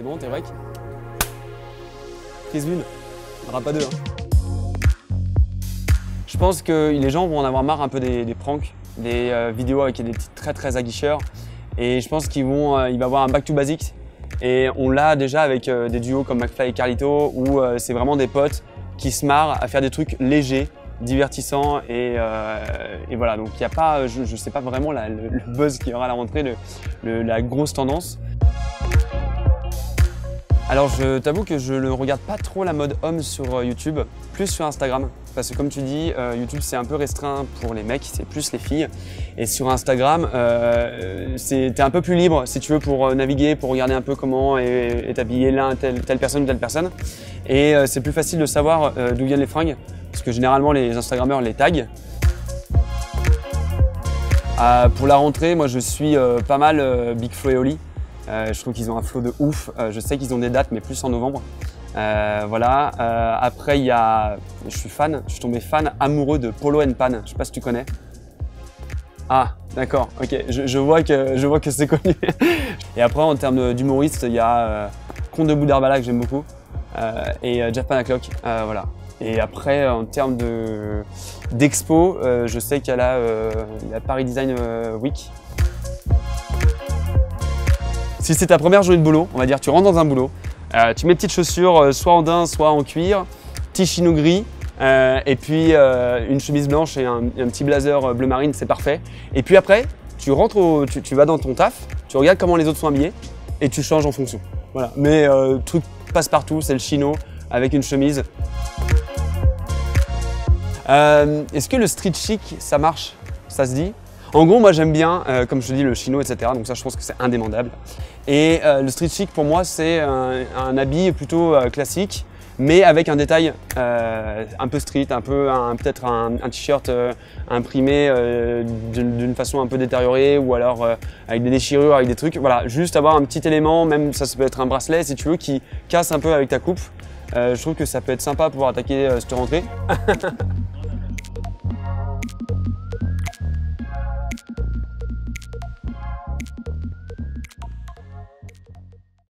C'est bon, t'es break Prise l'une. Il pas deux. Hein. Je pense que les gens vont en avoir marre un peu des, pranks, des euh, vidéos avec des titres très très aguicheurs. Et je pense qu'il euh, va y avoir un back to basics. Et on l'a déjà avec euh, des duos comme McFly et Carlito où c'est vraiment des potes qui se marrent à faire des trucs légers, divertissants et, voilà. Donc il n'y a pas, je ne sais pas vraiment le, buzz qui aura à la rentrée, la grosse tendance. Alors je t'avoue que je ne regarde pas trop la mode homme sur euh, YouTube, plus sur Instagram. Parce que comme tu dis, euh, YouTube c'est un peu restreint pour les mecs, c'est plus les filles. Et sur Instagram, euh, t'es un peu plus libre si tu veux pour euh, naviguer, pour regarder un peu comment est, habillé l'un, telle, personne ou telle personne. Et c'est plus facile de savoir d'où viennent les fringues, parce que généralement les Instagrammeurs les taguent. pour la rentrée, moi je suis pas mal Big et Oli. Euh, je trouve qu'ils ont un flow de ouf. Euh, je sais qu'ils ont des dates, mais plus en novembre. Euh, voilà. après, il y a. Je suis fan. Je suis tombé fan amoureux de Polo and Pan. Je sais pas si tu connais. Ah, d'accord. Ok. Je, vois que que c'est connu. et après, en termes d'humoriste, il y a Comte de Boudarbala que j'aime beaucoup et Jeff Panaclock. voilà. Et après, en termes d'expo, je sais qu'il y a la, la Paris Design Week si c'est ta première journée de boulot, on va dire, tu rentres dans un boulot, euh, tu mets petites chaussures, euh, soit en daim, soit en cuir, petit chino gris, euh, et puis une chemise blanche et un, petit blazer bleu marine, c'est parfait. Et puis après, tu rentres, au, tu, vas dans ton taf, tu regardes comment les autres sont habillés et tu changes en fonction. Voilà. Mais truc passe partout, c'est le chino avec une chemise. Est-ce que le street chic, ça marche? Ça se dit? En gros, moi j'aime bien, euh, comme je te dis, le chino, etc. Donc ça, je pense que c'est indémandable. Et euh, le street chic, pour moi, c'est un, habit plutôt euh, classique, mais avec un détail un peu street, un peu peut-être un, t-shirt imprimé d'une façon un peu détériorée, ou alors avec des déchirures, avec des trucs. Voilà, juste avoir un petit élément, même ça, ça peut être un bracelet, si tu veux, qui casse un peu avec ta coupe. je trouve que ça peut être sympa pour attaquer cette rentrée.